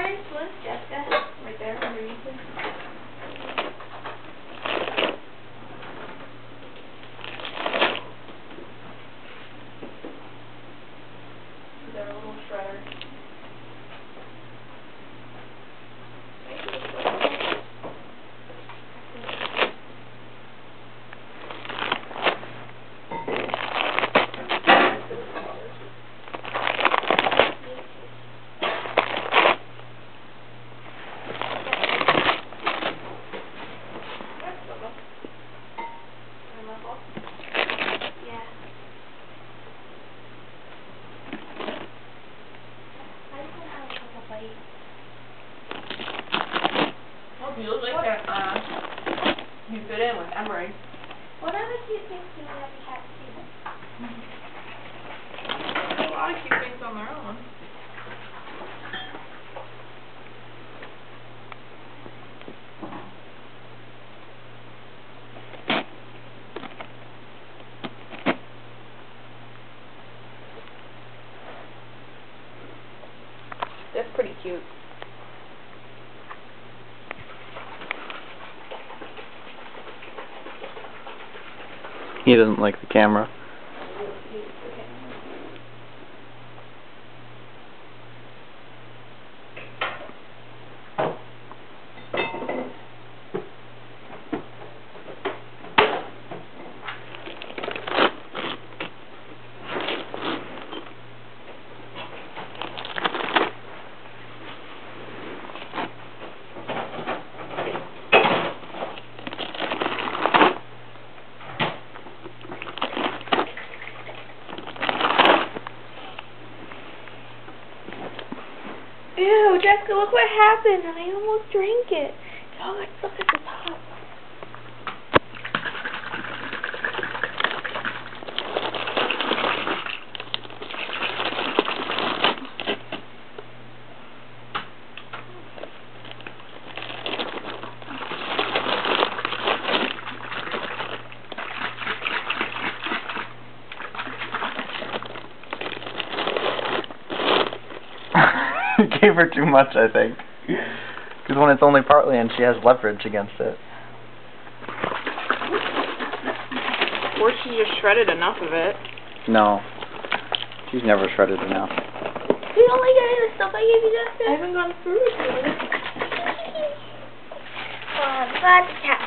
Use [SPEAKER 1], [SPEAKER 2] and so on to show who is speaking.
[SPEAKER 1] Inch bliss, Jessica, right there underneath it.
[SPEAKER 2] Well, you look like that, uh, you fit in with Emery.
[SPEAKER 1] Whatever cute things do you have to have too?
[SPEAKER 2] A lot of cute things on their own. That's pretty cute.
[SPEAKER 3] He doesn't like the camera.
[SPEAKER 1] Ew, Jessica, look what happened. I almost drank it. Oh, let's look at the top.
[SPEAKER 3] he gave her too much, I think. Because when it's only partly in, she has leverage against it.
[SPEAKER 2] Or she just shredded enough of it.
[SPEAKER 3] No. She's never shredded enough.
[SPEAKER 1] You don't like any of the stuff I gave you, Jessica?
[SPEAKER 2] I haven't gone through it yet.
[SPEAKER 1] That's cat